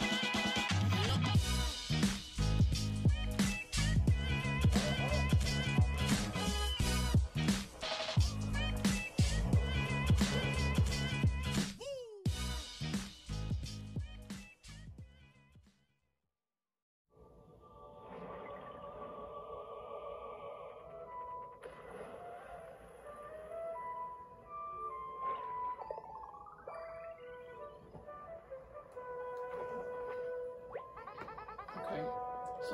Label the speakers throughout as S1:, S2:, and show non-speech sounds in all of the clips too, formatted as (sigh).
S1: Okay,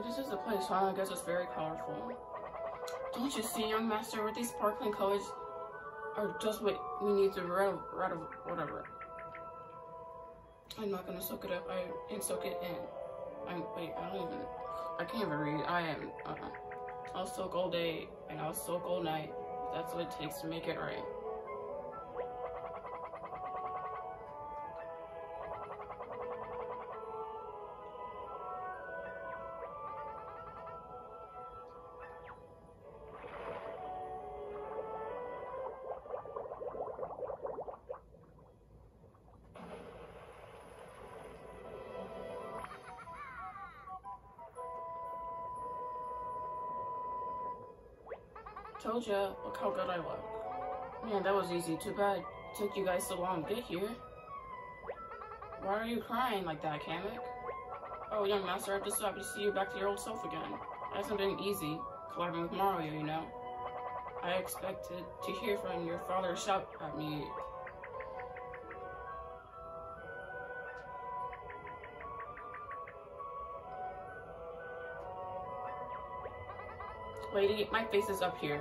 S1: so this is the place, huh? I guess it's very colorful. Don't you see, young master, with these sparkling colors are just what we need to red, red, whatever. I'm not gonna soak it up, I, and soak it in. I'm, wait, I don't even, I can't even read, I am, -uh. I'll soak all day, and I'll soak all night. That's what it takes to make it right. Told ya, look how good I look. Man, that was easy. Too bad it took you guys so long to get here. Why are you crying like that, Kamek? Oh, young master, I'm just happy to see you back to your old self again. It hasn't been easy collabing with Mario, you know. I expected to hear from your father shout at me. Lady, my face is up here.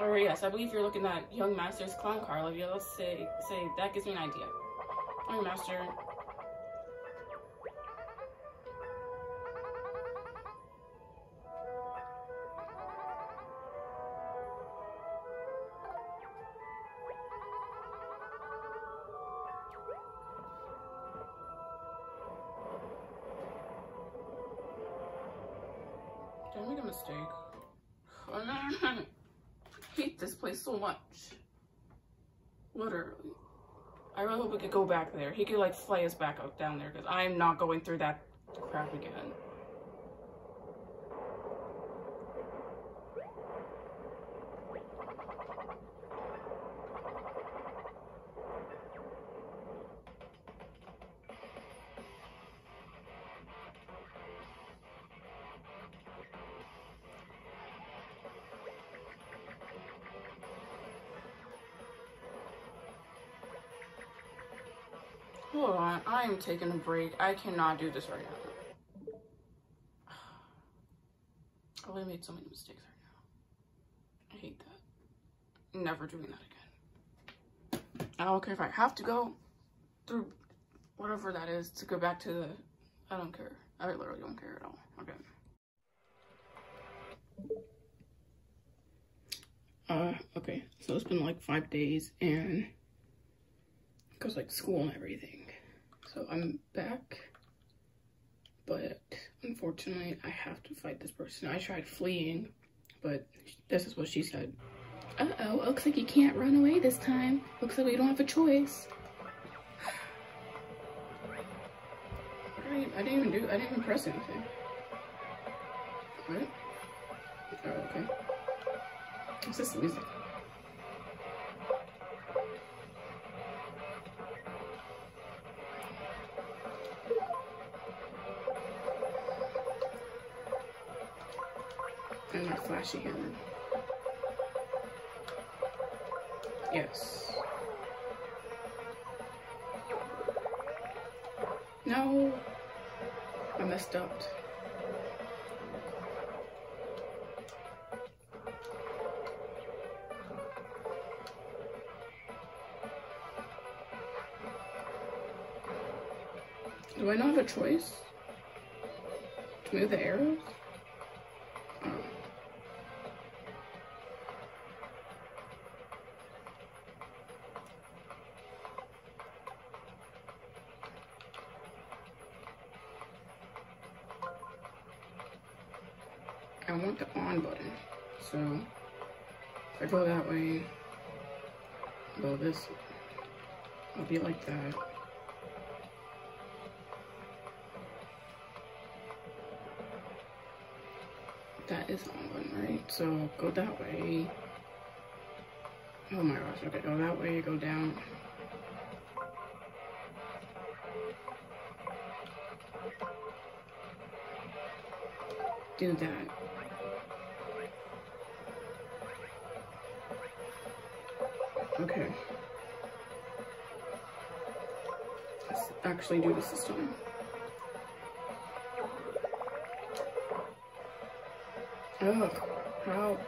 S1: Or yes, I believe you're looking at Young Master's clown car. Let's say, say that gives me an idea. Young Master. Did I make a mistake? Oh, I hate this place so much. Literally. I really hope we could go back there. He could like fly us back up down there because I'm not going through that crap again. Hold on, I am taking a break. I cannot do this right now. (sighs) I made so many mistakes right now. I hate that. Never doing that again. I don't care if I have to go through whatever that is to go back to the, I don't care. I literally don't care at all. Okay. Uh, okay, so it's been like five days and because like school and everything. So I'm back, but unfortunately I have to fight this person. I tried fleeing, but this is what she said. Uh-oh, looks like you can't run away this time. Looks like we don't have a choice. I didn't, I didn't even do, I didn't even press anything. What? Oh, okay. What's this music? Yes. No. I messed up. Do I not have a choice? To move the arrows? I want the on button. So if I go that way, well this will be like that. That is on button, right? So go that way. Oh my gosh, okay, go that way, go down. Do that. Okay. Let's actually do this this system. Ugh, how?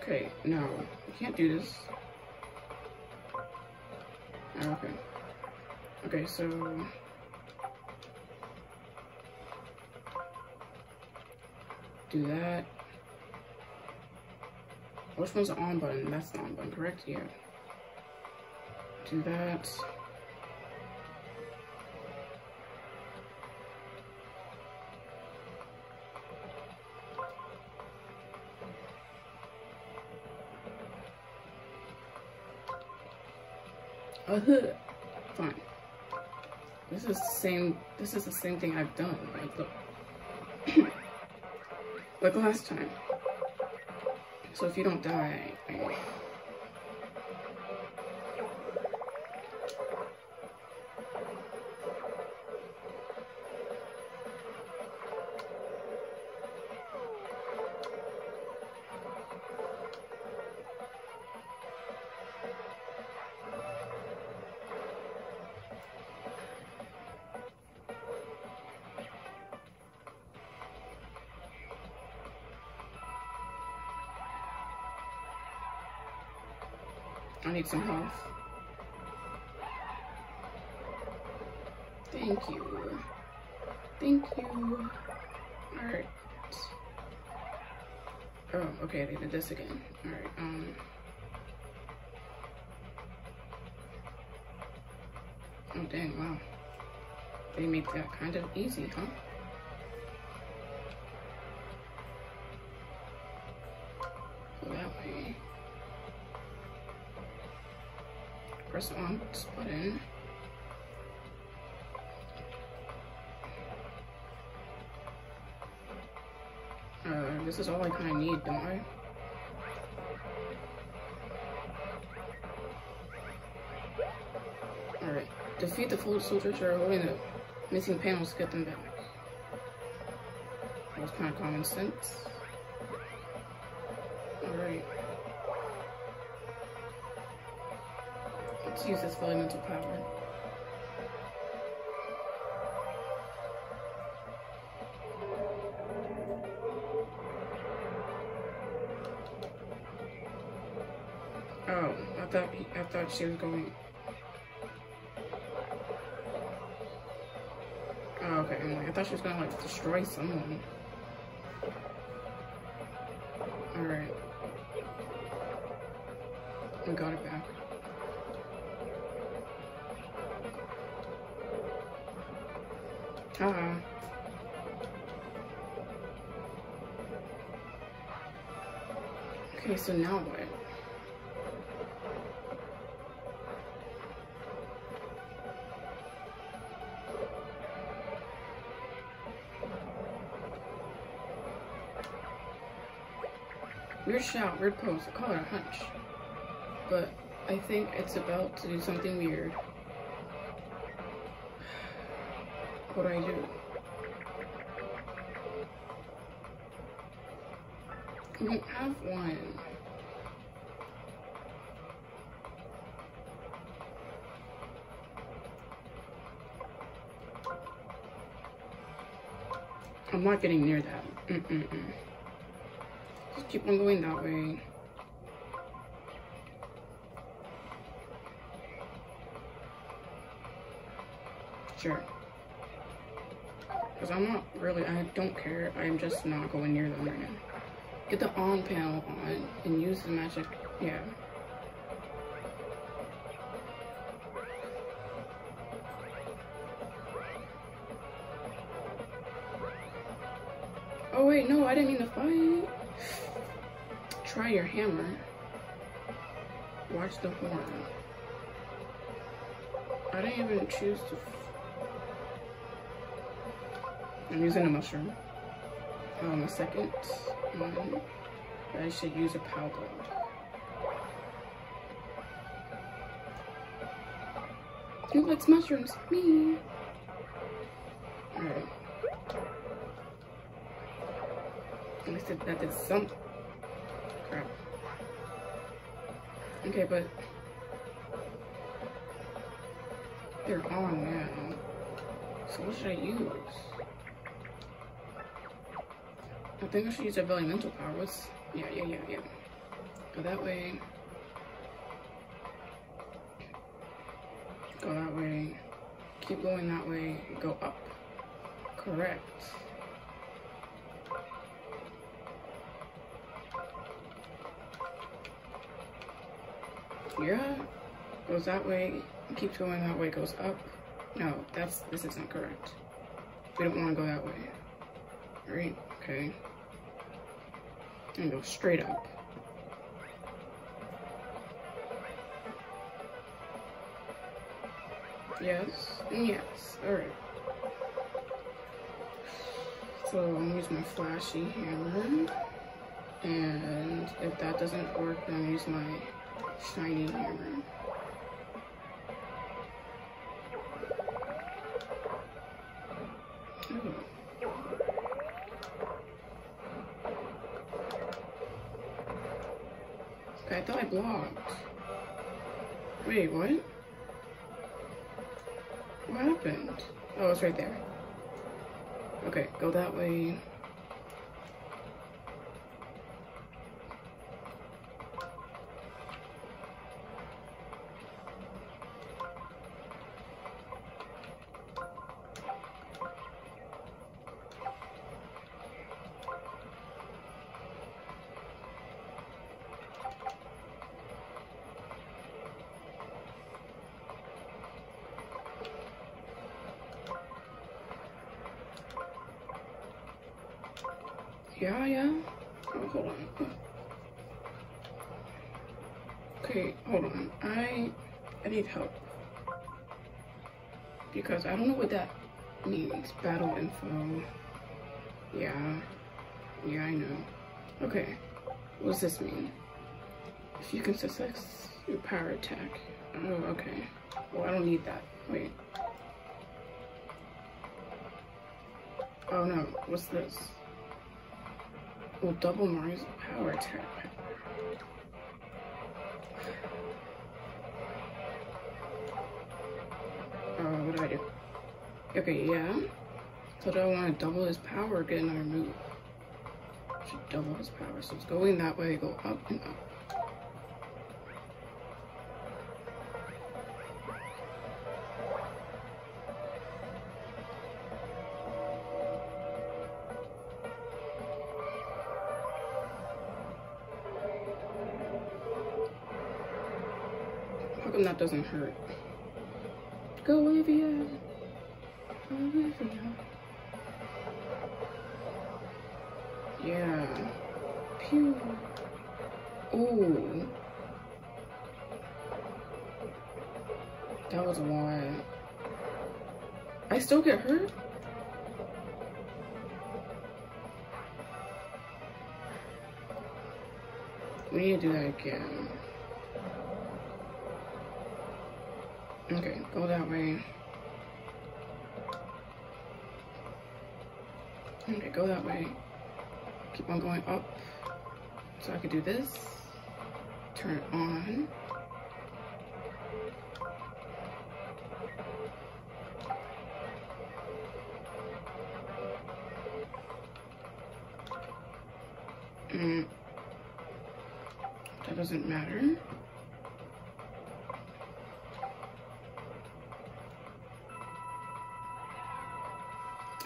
S1: Okay, no, you can't do this. Oh, okay. Okay, so... Do that. Which one's the on button? That's the on button, correct? Yeah. Do that. Uh, fine. This is the same, this is the same thing I've done, right? (coughs) Look. like last time. So if you don't die, I, I need some health. Thank you. Thank you. Alright. Oh, okay, they did this again. Alright, um... Oh, dang, wow. They made that kind of easy, huh? Go that way. Button. Uh, this is all I kind of need, don't I? Alright. Defeat the Fold Soldiers or holding the missing panels to get them back. That was kind of common sense. Alright. Use this elemental power. Oh, I thought I thought she was going. Oh, okay. Like, I thought she was gonna like destroy someone. All right. We got it back. Uh -oh. Okay, so now what? Weird shout, weird pose, I call it a hunch. But I think it's about to do something weird. What I do? Don't have one. I'm not getting near that. Mm -mm -mm. Just keep on going that way. Sure. Because I'm not really, I don't care. I'm just not going near them right now. Get the on panel on and use the magic, yeah. Oh wait, no, I didn't mean to fight. try your hammer. Watch the horn. I didn't even choose to. I'm using a mushroom. Um, a second one. I should use a powder. Who likes mushrooms? Me. Alright. At least that did some crap. Okay, but they're on now. So what should I use? I think I should use elemental power. What's yeah, yeah, yeah, yeah. Go that way. Go that way. Keep going that way. Go up. Correct. Yeah. Goes that way. Keeps going that way. Goes up. No, that's this isn't correct. We don't want to go that way. Right? Okay. And go straight up. Yes, yes. Alright. So I'm use my flashy hammer. And if that doesn't work, then i use my shiny hammer. I thought I blocked. Wait, what? What happened? Oh, it's right there. Okay, go that way. Yeah, yeah. Oh, hold on. Okay, hold on. I I need help. Because I don't know what that means. Battle info. Yeah. Yeah, I know. Okay. What does this mean? If you can success your power attack. Oh, okay. Well, I don't need that. Wait. Oh no, what's this? Will double Mario's power attack. Uh, what do I do? Okay, yeah. So do I want to double his power or get another move? Should double his power. So it's going that way, go up and up. Come that doesn't hurt? Go Olivia. Olivia. Yeah. Pew. Ooh. That was why. I still get hurt? We need to do that again. Okay, go that way. Okay, go that way. Keep on going up. So I could do this. Turn it on. Mm. That doesn't matter.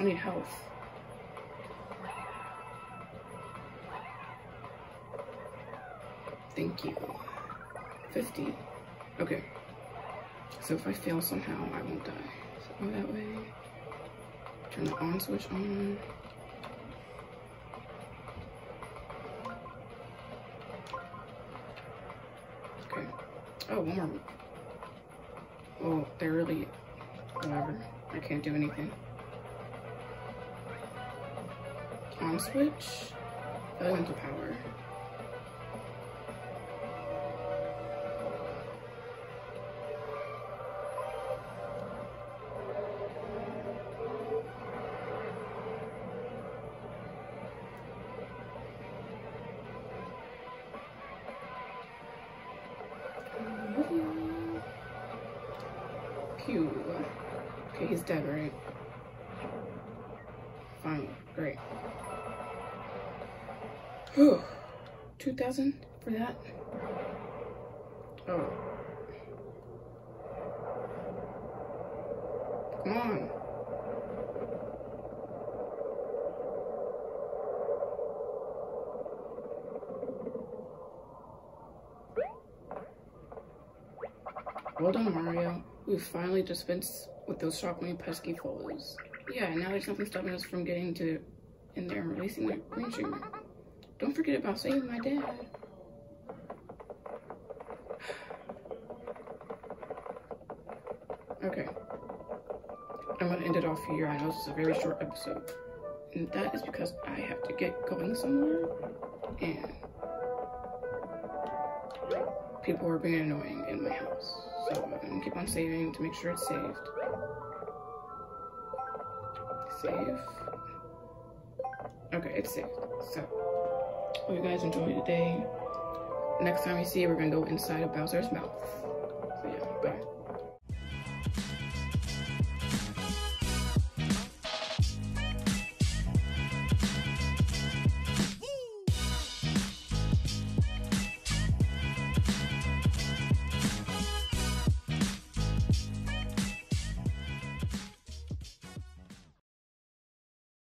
S1: Need health. Thank you. 50. Okay. So if I fail somehow, I won't die. So go that way. Turn the on switch on. Okay. Oh, one more. Oh, they're really, whatever. I can't do anything. On switch, to power. Okay, he's dead, right? Fine, great. Whew. 2,000 for that? Oh. Come on. Well done, Mario. We finally dispensed with those shocking pesky foes. Yeah, now there's nothing stopping us from getting to in there and releasing the green streamer. Don't forget about saving my dad. okay. I'm gonna end it off here. I know this is a very short episode. And that is because I have to get going somewhere. And people are being annoying in my house. So I'm gonna keep on saving to make sure it's saved. Save. Okay, it's saved. So, hope you guys enjoyed the day. Next time you see it, we're gonna go inside of Bowser's mouth. So yeah, bye.